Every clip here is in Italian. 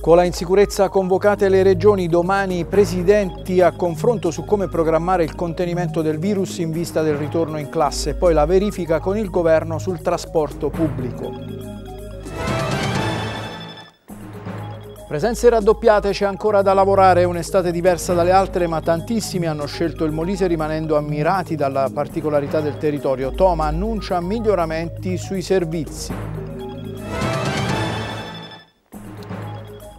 Scuola in sicurezza convocate le regioni domani presidenti a confronto su come programmare il contenimento del virus in vista del ritorno in classe, poi la verifica con il governo sul trasporto pubblico. Presenze raddoppiate, c'è ancora da lavorare, un'estate diversa dalle altre, ma tantissimi hanno scelto il Molise rimanendo ammirati dalla particolarità del territorio. Toma annuncia miglioramenti sui servizi.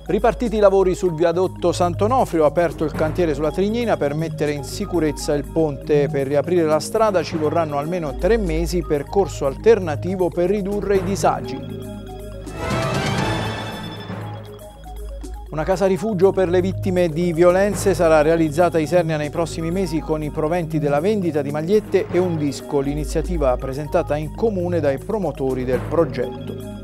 Ripartiti i lavori sul viadotto Sant'Onofrio, aperto il cantiere sulla Trignina per mettere in sicurezza il ponte. Per riaprire la strada ci vorranno almeno tre mesi, percorso alternativo per ridurre i disagi. Una casa rifugio per le vittime di violenze sarà realizzata a Isernia nei prossimi mesi con i proventi della vendita di magliette e un disco, l'iniziativa presentata in comune dai promotori del progetto.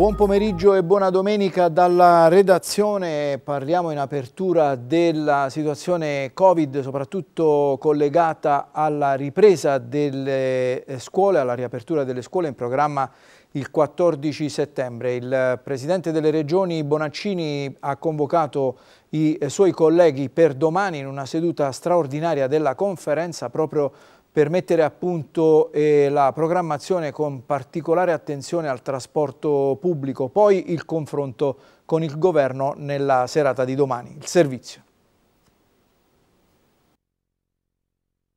Buon pomeriggio e buona domenica dalla redazione. Parliamo in apertura della situazione Covid, soprattutto collegata alla ripresa delle eh, scuole, alla riapertura delle scuole in programma il 14 settembre. Il Presidente delle Regioni Bonaccini ha convocato i eh, suoi colleghi per domani in una seduta straordinaria della conferenza proprio per mettere a punto eh, la programmazione con particolare attenzione al trasporto pubblico, poi il confronto con il governo nella serata di domani, il servizio.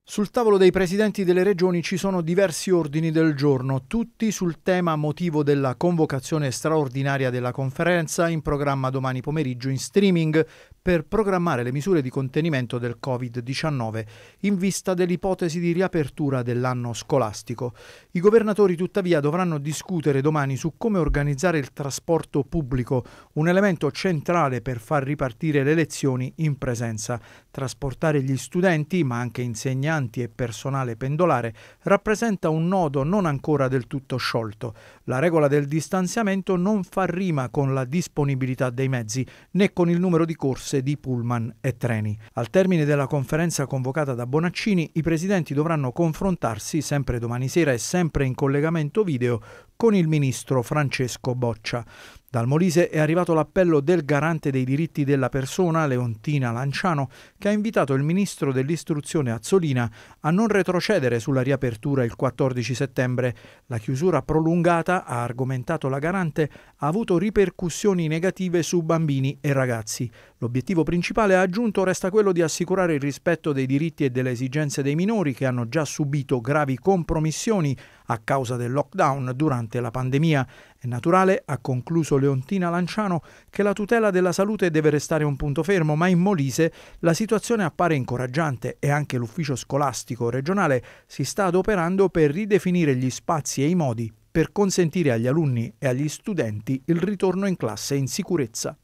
Sul tavolo dei presidenti delle regioni ci sono diversi ordini del giorno, tutti sul tema motivo della convocazione straordinaria della conferenza in programma domani pomeriggio in streaming per programmare le misure di contenimento del Covid-19 in vista dell'ipotesi di riapertura dell'anno scolastico. I governatori tuttavia dovranno discutere domani su come organizzare il trasporto pubblico, un elemento centrale per far ripartire le lezioni in presenza. Trasportare gli studenti, ma anche insegnanti e personale pendolare, rappresenta un nodo non ancora del tutto sciolto. La regola del distanziamento non fa rima con la disponibilità dei mezzi né con il numero di corse corse di pullman e treni. Al termine della conferenza convocata da Bonaccini, i presidenti dovranno confrontarsi sempre domani sera e sempre in collegamento video con il ministro Francesco Boccia. Dal Molise è arrivato l'appello del garante dei diritti della persona, Leontina Lanciano, che ha invitato il ministro dell'istruzione Azzolina a non retrocedere sulla riapertura il 14 settembre. La chiusura prolungata, ha argomentato la garante, ha avuto ripercussioni negative su bambini e ragazzi. L'obiettivo principale, aggiunto, resta quello di assicurare il rispetto dei diritti e delle esigenze dei minori che hanno già subito gravi compromissioni a causa del lockdown durante la pandemia. È naturale, ha concluso Leontina Lanciano, che la tutela della salute deve restare un punto fermo, ma in Molise la situazione appare incoraggiante e anche l'ufficio scolastico regionale si sta adoperando per ridefinire gli spazi e i modi per consentire agli alunni e agli studenti il ritorno in classe in sicurezza.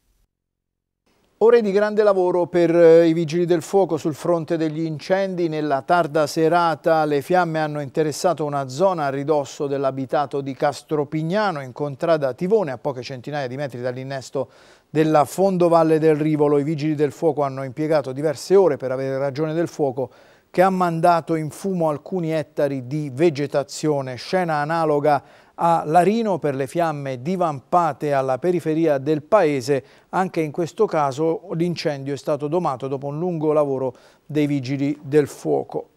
Ore di grande lavoro per eh, i vigili del fuoco sul fronte degli incendi. Nella tarda serata le fiamme hanno interessato una zona a ridosso dell'abitato di Castropignano in contrada Tivone, a poche centinaia di metri dall'innesto della Fondovalle del Rivolo. I vigili del fuoco hanno impiegato diverse ore per avere ragione del fuoco che ha mandato in fumo alcuni ettari di vegetazione, scena analoga a Larino per le fiamme divampate alla periferia del paese. Anche in questo caso l'incendio è stato domato dopo un lungo lavoro dei vigili del fuoco.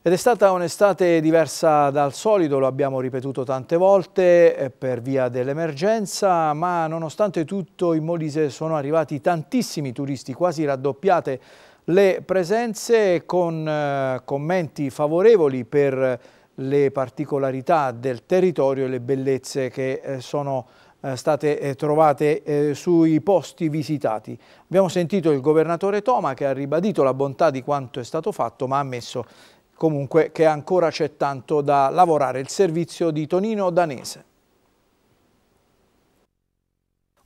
Ed è stata un'estate diversa dal solito, lo abbiamo ripetuto tante volte eh, per via dell'emergenza, ma nonostante tutto in Molise sono arrivati tantissimi turisti, quasi raddoppiate le presenze con eh, commenti favorevoli per le particolarità del territorio e le bellezze che eh, sono eh, state eh, trovate sui posti visitati. Abbiamo sentito il governatore Toma che ha ribadito la bontà di quanto è stato fatto ma ha ammesso comunque che ancora c'è tanto da lavorare. Il servizio di Tonino Danese.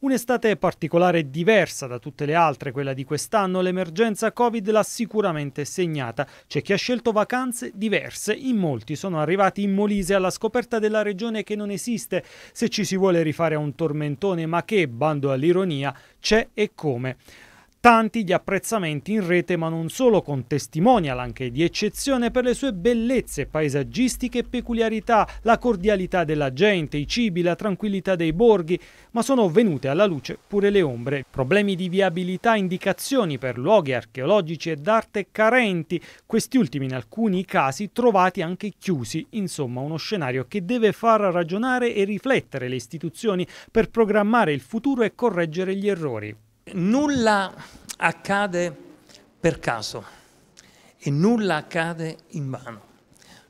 Un'estate particolare e diversa da tutte le altre, quella di quest'anno, l'emergenza Covid l'ha sicuramente segnata. C'è chi ha scelto vacanze diverse, in molti sono arrivati in Molise alla scoperta della regione che non esiste, se ci si vuole rifare a un tormentone, ma che, bando all'ironia, c'è e come. Tanti gli apprezzamenti in rete, ma non solo, con testimonial anche di eccezione per le sue bellezze paesaggistiche e peculiarità, la cordialità della gente, i cibi, la tranquillità dei borghi, ma sono venute alla luce pure le ombre. Problemi di viabilità, indicazioni per luoghi archeologici e d'arte carenti, questi ultimi in alcuni casi trovati anche chiusi, insomma uno scenario che deve far ragionare e riflettere le istituzioni per programmare il futuro e correggere gli errori. Nulla accade per caso e nulla accade in vano.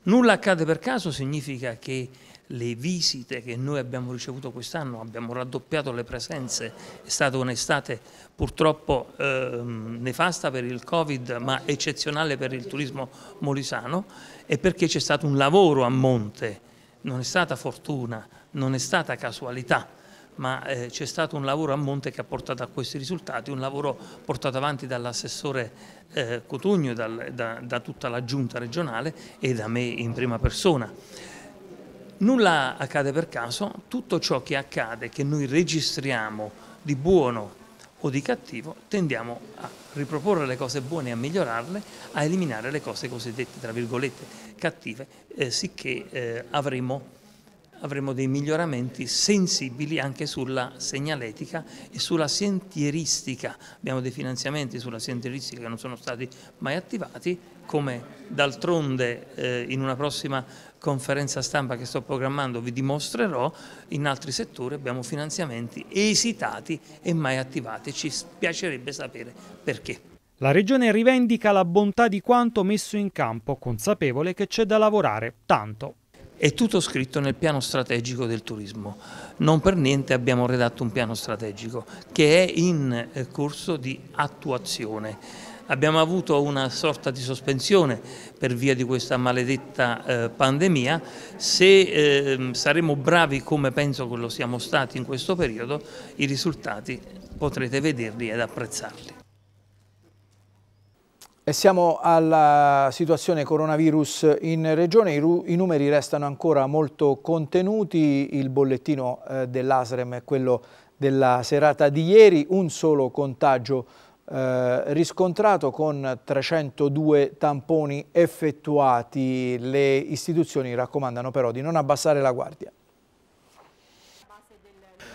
Nulla accade per caso significa che le visite che noi abbiamo ricevuto quest'anno, abbiamo raddoppiato le presenze, è stata un'estate purtroppo eh, nefasta per il Covid ma eccezionale per il turismo molisano e perché c'è stato un lavoro a monte, non è stata fortuna, non è stata casualità ma eh, c'è stato un lavoro a monte che ha portato a questi risultati, un lavoro portato avanti dall'assessore eh, Cotugno, dal, da, da tutta la giunta regionale e da me in prima persona. Nulla accade per caso, tutto ciò che accade, che noi registriamo di buono o di cattivo, tendiamo a riproporre le cose buone a migliorarle, a eliminare le cose cosiddette, tra virgolette, cattive, eh, sicché eh, avremo avremo dei miglioramenti sensibili anche sulla segnaletica e sulla sentieristica. Abbiamo dei finanziamenti sulla sentieristica che non sono stati mai attivati, come d'altronde eh, in una prossima conferenza stampa che sto programmando vi dimostrerò, in altri settori abbiamo finanziamenti esitati e mai attivati. Ci piacerebbe sapere perché. La Regione rivendica la bontà di quanto messo in campo, consapevole che c'è da lavorare tanto è tutto scritto nel piano strategico del turismo. Non per niente abbiamo redatto un piano strategico che è in eh, corso di attuazione. Abbiamo avuto una sorta di sospensione per via di questa maledetta eh, pandemia. Se eh, saremo bravi come penso che lo siamo stati in questo periodo, i risultati potrete vederli ed apprezzarli. E siamo alla situazione coronavirus in regione, I, numeri restano ancora molto contenuti, il bollettino eh, dell'ASREM è quello della serata di ieri, un solo contagio eh, riscontrato con 302 tamponi effettuati, le istituzioni raccomandano però di non abbassare la guardia.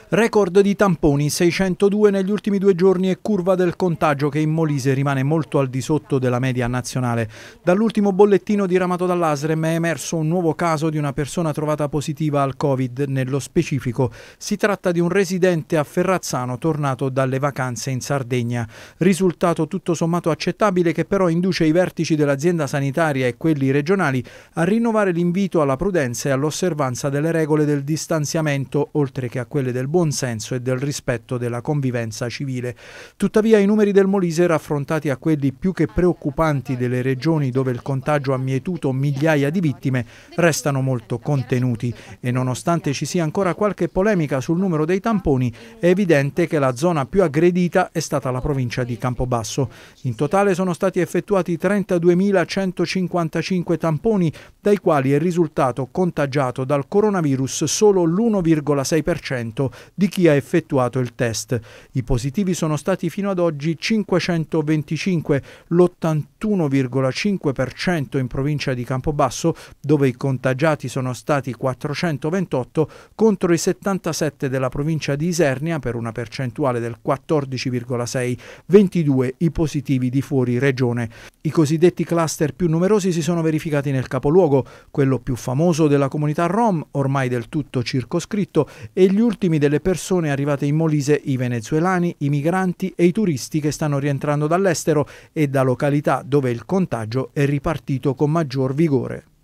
Record di tamponi, 602 negli ultimi due giorni e curva del contagio che in Molise rimane molto al di sotto della media nazionale. Dall'ultimo bollettino diramato dall'Asrem è emerso un nuovo caso di una persona trovata positiva al Covid. Nello specifico si tratta di un residente a Ferrazzano tornato dalle vacanze in Sardegna. Risultato tutto sommato accettabile che però induce i vertici dell'azienda sanitaria e quelli regionali a rinnovare l'invito alla prudenza e all'osservanza delle regole del distanziamento, oltre che a quelle del buon senso e del rispetto della convivenza civile. Tuttavia i numeri del Molise raffrontati a quelli più che preoccupanti delle regioni dove il contagio ha mietuto migliaia di vittime restano molto contenuti e nonostante ci sia ancora qualche polemica sul numero dei tamponi è evidente che la zona più aggredita è stata la provincia di Campobasso. In totale sono stati effettuati 32.155 tamponi dai quali è risultato contagiato dal coronavirus solo l'1,6% di chi ha effettuato il test. I positivi sono stati fino ad oggi 525, l'81,5% in provincia di Campobasso, dove i contagiati sono stati 428 contro i 77 della provincia di Isernia per una percentuale del 14,6, 22 i positivi di fuori regione. I cosiddetti cluster più numerosi si sono verificati nel capoluogo, quello più famoso della comunità Rom, ormai del tutto circoscritto, e gli ultimi delle persone arrivate in Molise, i venezuelani, i migranti e i turisti che stanno rientrando dall'estero e da località dove il contagio è ripartito con maggior vigore.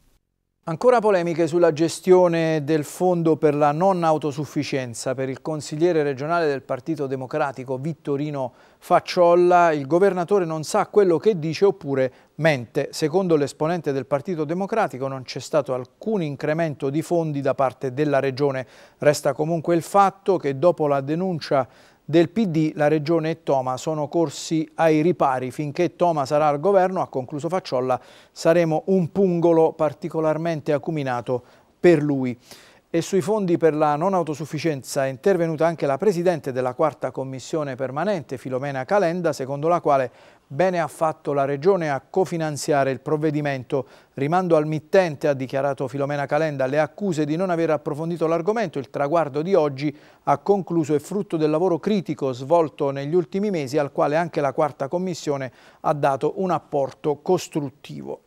Ancora polemiche sulla gestione del fondo per la non autosufficienza. Per il consigliere regionale del Partito Democratico Vittorino Facciolla, il governatore non sa quello che dice oppure mente. Secondo l'esponente del Partito Democratico non c'è stato alcun incremento di fondi da parte della regione. Resta comunque il fatto che dopo la denuncia del PD, la Regione e Toma sono corsi ai ripari. Finché Toma sarà al governo, ha concluso Facciolla, saremo un pungolo particolarmente acuminato per lui. E sui fondi per la non autosufficienza è intervenuta anche la Presidente della quarta commissione permanente, Filomena Calenda, secondo la quale bene ha fatto la Regione a cofinanziare il provvedimento. Rimando al mittente, ha dichiarato Filomena Calenda, le accuse di non aver approfondito l'argomento. Il traguardo di oggi ha concluso è frutto del lavoro critico svolto negli ultimi mesi al quale anche la quarta commissione ha dato un apporto costruttivo.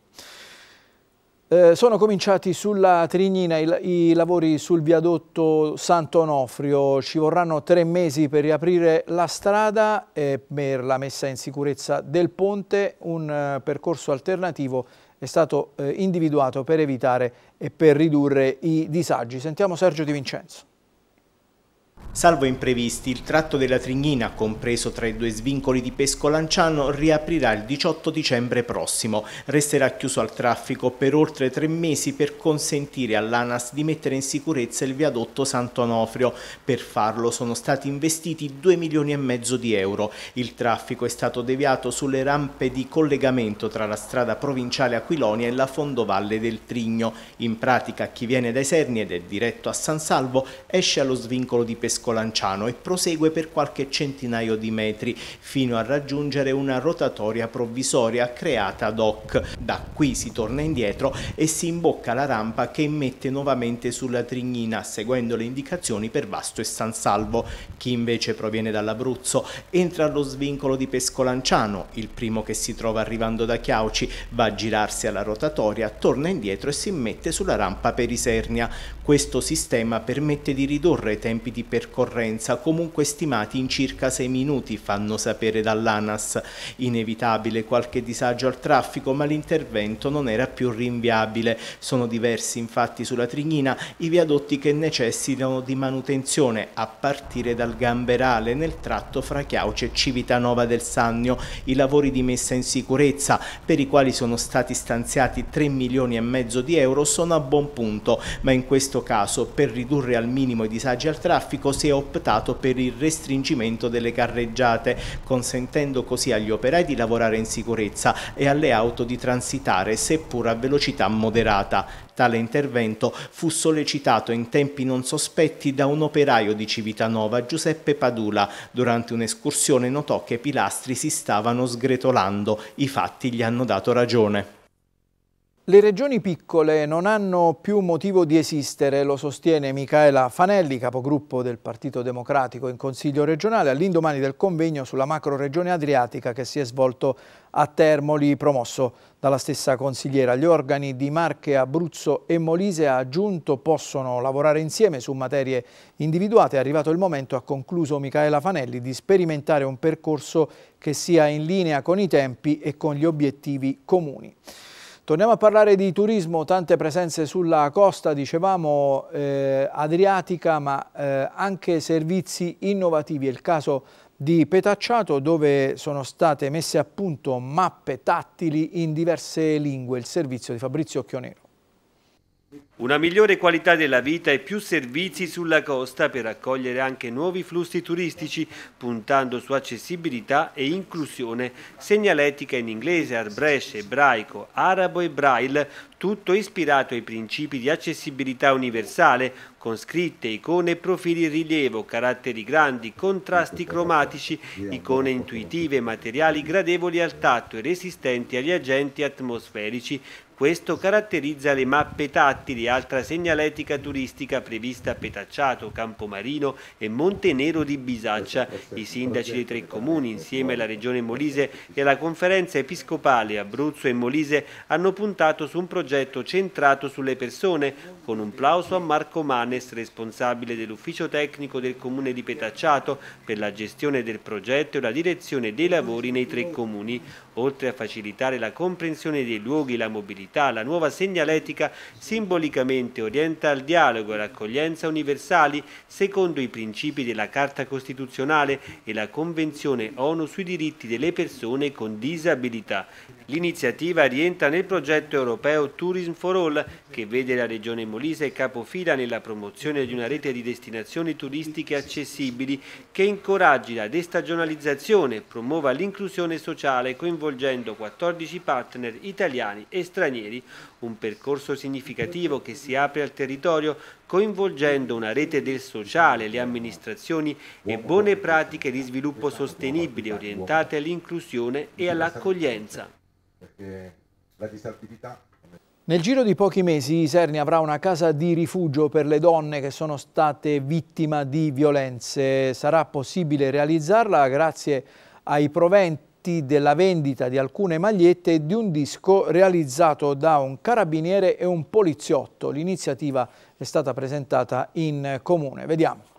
Eh, sono cominciati sulla Trignina i, i, lavori sul viadotto Santo Onofrio, ci vorranno tre mesi per riaprire la strada e per la messa in sicurezza del ponte, un uh, percorso alternativo è stato uh, individuato per evitare e per ridurre i disagi. Sentiamo Sergio Di Vincenzo. Salvo imprevisti, il tratto della Trignina, compreso tra i due svincoli di Pesco Lanciano, riaprirà il 18 dicembre prossimo. Resterà chiuso al traffico per oltre tre mesi per consentire all'ANAS di mettere in sicurezza il viadotto Santo Onofrio. Per farlo sono stati investiti 2 milioni e mezzo di euro. Il traffico è stato deviato sulle rampe di collegamento tra la strada provinciale Aquilonia e la fondovalle del Trigno. In pratica chi viene dai Serni ed è diretto a San Salvo esce allo svincolo di Pesco Lanciano e prosegue per qualche centinaio di metri fino a raggiungere una rotatoria provvisoria creata ad hoc. Da qui si torna indietro e si imbocca la rampa che mette nuovamente sulla Trignina seguendo le indicazioni per Vasto e San Salvo. Chi invece proviene dall'Abruzzo entra allo svincolo di Pescolanciano, il primo che si trova arrivando da Chiauci va a girarsi alla rotatoria, torna indietro e si mette sulla rampa per Isernia. Questo sistema permette di ridurre i tempi di percorso percorrenza comunque stimati in circa 6 minuti, fanno sapere dall'ANAS. Inevitabile qualche disagio al traffico, ma l'intervento non era più rinviabile. Sono diversi infatti sulla Trignina i viadotti che necessitano di manutenzione, a partire dal Gamberale nel tratto fra Chiauce e Civitanova del Sannio. I lavori di messa in sicurezza, per i quali sono stati stanziati 3 milioni e mezzo di euro, sono a buon punto, ma in questo caso per ridurre al minimo i disagi al traffico si è optato per il restringimento delle carreggiate, consentendo così agli operai di lavorare in sicurezza e alle auto di transitare, seppur a velocità moderata. Tale intervento fu sollecitato in tempi non sospetti da un operaio di Civitanova, Giuseppe Padula. Durante un'escursione notò che i pilastri si stavano sgretolando. I fatti gli hanno dato ragione. Le regioni piccole non hanno più motivo di esistere, lo sostiene Michaela Fanelli, capogruppo del Partito Democratico in Consiglio regionale, all'indomani del convegno sulla macro regione adriatica che si è svolto a Termoli, promosso dalla stessa consigliera. Gli organi di Marche, Abruzzo e Molise, ha aggiunto, possono lavorare insieme su materie individuate. È arrivato il momento, ha concluso Michaela Fanelli, di sperimentare un percorso che sia in linea con i tempi e con gli obiettivi comuni. Torniamo a parlare di turismo, tante presenze sulla costa, dicevamo eh, adriatica, ma eh, anche servizi innovativi. È il caso di Petacciato dove sono state messe a punto mappe tattili in diverse lingue, il servizio di Fabrizio Occhionero. Una migliore qualità della vita e più servizi sulla costa per accogliere anche nuovi flussi turistici, puntando su accessibilità e inclusione, segnaletica in inglese, arbresce, ebraico, arabo e braille, tutto ispirato ai principi di accessibilità universale, con scritte, icone profili in rilievo, caratteri grandi, contrasti cromatici, icone intuitive, materiali gradevoli al tatto e resistenti agli agenti atmosferici, questo caratterizza le mappe tattili, altra segnaletica turistica prevista a Petacciato, Campomarino e Montenero di Bisaccia. I sindaci dei tre comuni, insieme alla Regione Molise e alla Conferenza Episcopale Abruzzo e Molise, hanno puntato su un progetto centrato sulle persone, con un plauso a Marco Manes, responsabile dell'ufficio tecnico del comune di Petacciato, per la gestione del progetto e la direzione dei lavori nei tre comuni. Oltre a facilitare la comprensione dei luoghi e la mobilità, la nuova segnaletica simbolicamente orienta al dialogo e all'accoglienza universali secondo i principi della Carta Costituzionale e la Convenzione ONU sui diritti delle persone con disabilità. L'iniziativa rientra nel progetto europeo Tourism for All che vede la Regione Molise capofila nella promozione di una rete di destinazioni turistiche accessibili che incoraggi la destagionalizzazione, promuova l'inclusione sociale coinvolgendo 14 partner italiani e stranieri, un percorso significativo che che si apre al territorio coinvolgendo una rete del sociale, le amministrazioni e buone pratiche di sviluppo sostenibile orientate all'inclusione e all'accoglienza. Nel giro di pochi mesi Iserni avrà una casa di rifugio per le donne che sono state vittime di violenze. Sarà possibile realizzarla grazie ai proventi della vendita di alcune magliette e di un disco realizzato da un carabiniere e un poliziotto. L'iniziativa è stata presentata in comune. Vediamo.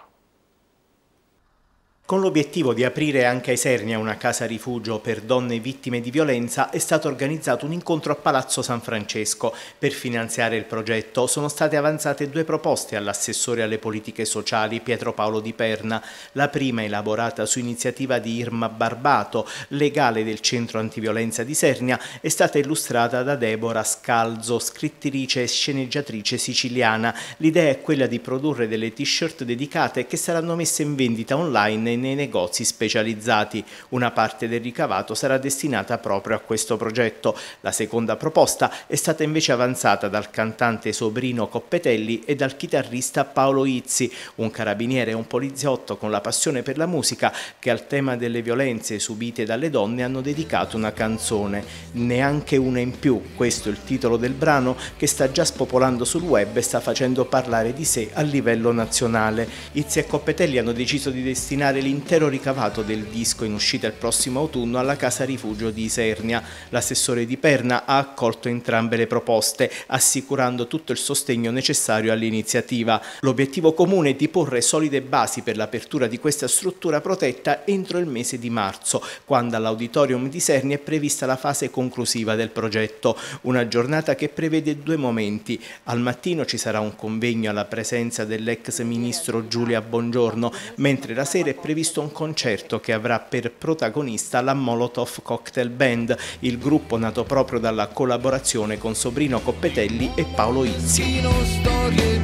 Con l'obiettivo di aprire anche a Isernia una casa rifugio per donne vittime di violenza è stato organizzato un incontro a Palazzo San Francesco. Per finanziare il progetto sono state avanzate due proposte all'assessore alle politiche sociali Pietro Paolo Di Perna. La prima, elaborata su iniziativa di Irma Barbato, legale del Centro Antiviolenza di Isernia, è stata illustrata da Deborah Scalzo, scrittrice e sceneggiatrice siciliana. L'idea è quella di produrre delle t-shirt dedicate che saranno messe in vendita online nei negozi specializzati. Una parte del ricavato sarà destinata proprio a questo progetto. La seconda proposta è stata invece avanzata dal cantante Sobrino Coppetelli e dal chitarrista Paolo Izzi, un carabiniere e un poliziotto con la passione per la musica che al tema delle violenze subite dalle donne hanno dedicato una canzone. Neanche una in più, questo è il titolo del brano che sta già spopolando sul web e sta facendo parlare di sé a livello nazionale. Izzi e Coppetelli hanno deciso di destinare l'intero ricavato del disco in uscita il prossimo autunno alla casa rifugio di Isernia. L'assessore di Perna ha accolto entrambe le proposte, assicurando tutto il sostegno necessario all'iniziativa. L'obiettivo comune è di porre solide basi per l'apertura di questa struttura protetta entro il mese di marzo, quando all'Auditorium di Isernia è prevista la fase conclusiva del progetto. Una giornata che prevede due momenti. Al mattino ci sarà un convegno alla presenza dell'ex ministro Giulia Bongiorno, mentre la sera è prevista previsto un concerto che avrà per protagonista la Molotov Cocktail Band, il gruppo nato proprio dalla collaborazione con Sobrino Coppetelli e Paolo Izzi.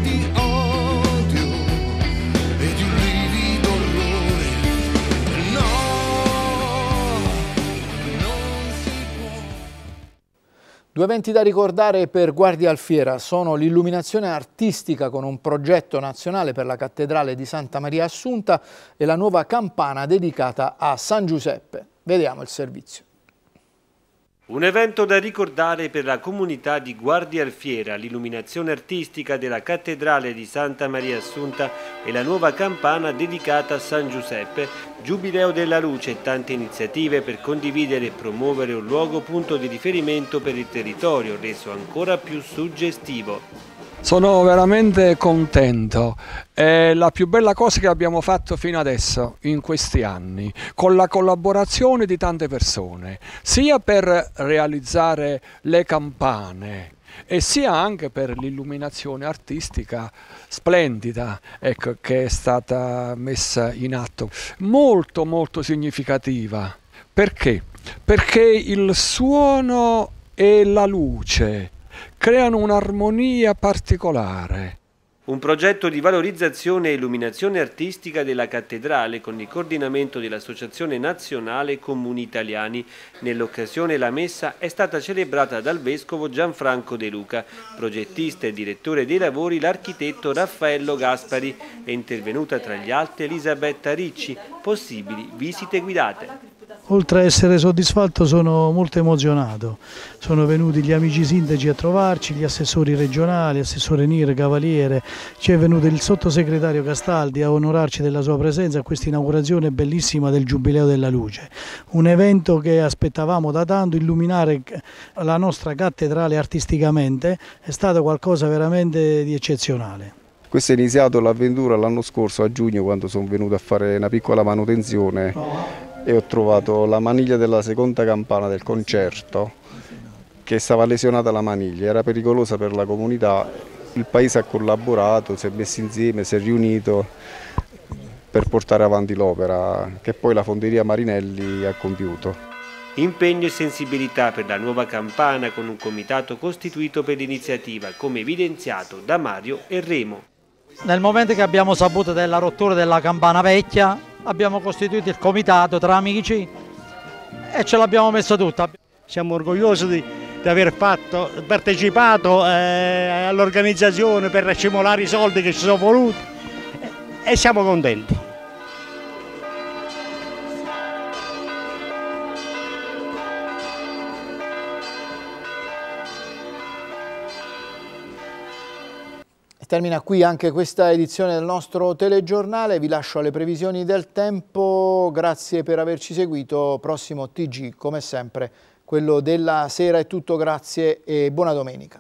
Due eventi da ricordare per Guardia Alfiera sono l'illuminazione artistica con un progetto nazionale per la cattedrale di Santa Maria Assunta e la nuova campana dedicata a San Giuseppe. Vediamo il servizio. Un evento da ricordare per la comunità di Guardia Alfiera, l'illuminazione artistica della cattedrale di Santa Maria Assunta e la nuova campana dedicata a San Giuseppe, Giubileo della Luce e tante iniziative per condividere e promuovere un luogo punto di riferimento per il territorio, reso ancora più suggestivo. Sono veramente contento, è la più bella cosa che abbiamo fatto fino adesso, in questi anni, con la collaborazione di tante persone, sia per realizzare le campane, e sia anche per l'illuminazione artistica splendida ecco, che è stata messa in atto, molto molto significativa. Perché? Perché il suono e la luce creano un'armonia particolare. Un progetto di valorizzazione e illuminazione artistica della cattedrale con il coordinamento dell'Associazione Nazionale Comuni Italiani. Nell'occasione la messa è stata celebrata dal vescovo Gianfranco De Luca, progettista e direttore dei lavori l'architetto Raffaello Gaspari e intervenuta tra gli altri Elisabetta Ricci, possibili visite guidate. Oltre a essere soddisfatto sono molto emozionato, sono venuti gli amici sindaci a trovarci, gli assessori regionali, assessore Nir, Cavaliere, ci è venuto il sottosegretario Castaldi a onorarci della sua presenza a questa inaugurazione bellissima del Giubileo della Luce, un evento che aspettavamo da tanto, illuminare la nostra cattedrale artisticamente è stato qualcosa veramente di eccezionale. Questo è iniziato l'avventura l'anno scorso a giugno quando sono venuto a fare una piccola manutenzione e ho trovato la maniglia della seconda campana del concerto che stava lesionata la maniglia, era pericolosa per la comunità, il paese ha collaborato, si è messo insieme, si è riunito per portare avanti l'opera che poi la Fonderia Marinelli ha compiuto. Impegno e sensibilità per la nuova campana con un comitato costituito per l'iniziativa, come evidenziato da Mario e Remo. Nel momento che abbiamo saputo della rottura della campana vecchia, abbiamo costituito il comitato tra amici e ce l'abbiamo messa tutta. Siamo orgogliosi di, di aver fatto, partecipato eh, all'organizzazione per cimolare i soldi che ci sono voluti e siamo contenti. Termina qui anche questa edizione del nostro telegiornale, vi lascio alle previsioni del tempo, grazie per averci seguito, prossimo TG come sempre, quello della sera è tutto, grazie e buona domenica.